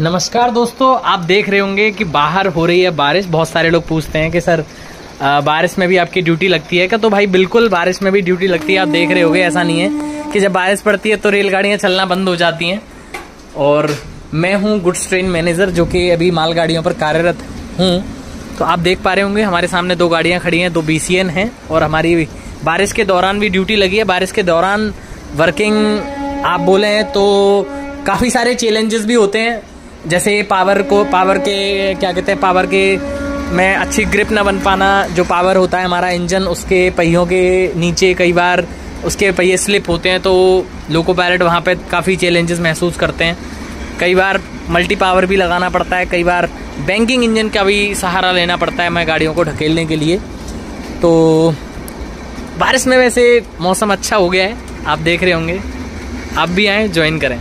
नमस्कार दोस्तों, आप देख रहे होंगे कि बाहर हो रही है बारिश। बहुत सारे लोग पूछते हैं कि, सर बारिश में भी आपकी ड्यूटी लगती है क्या? तो भाई, बिल्कुल बारिश में भी ड्यूटी लगती है। आप देख रहे होंगे, ऐसा नहीं है कि जब बारिश पड़ती है तो रेलगाड़ियाँ चलना बंद हो जाती हैं। और मैं हूँ गुड्स ट्रेन मैनेजर, जो कि अभी मालगाड़ियों पर कार्यरत हूँ। तो आप देख पा रहे होंगे, हमारे सामने दो गाड़ियाँ खड़ी हैं, दो बीसीएन हैं, और हमारी बारिश के दौरान भी ड्यूटी लगी है। बारिश के दौरान वर्किंग, आप बोले हैं तो काफ़ी सारे चैलेंजेस भी होते हैं। जैसे पावर को पावर के, क्या कहते हैं पावर के में अच्छी ग्रिप ना बन पाना, जो पावर होता है हमारा इंजन उसके पहियों के नीचे कई बार उसके पहिए स्लिप होते हैं तो लोको पायलट वहाँ पे काफ़ी चैलेंजेस महसूस करते हैं। कई बार मल्टी पावर भी लगाना पड़ता है, कई बार बैंकिंग इंजन का भी सहारा लेना पड़ता है मैं गाड़ियों को ढकेलने के लिए। तो बारिश में वैसे मौसम अच्छा हो गया है, आप देख रहे होंगे। आप भी आएँ ज्वाइन करें।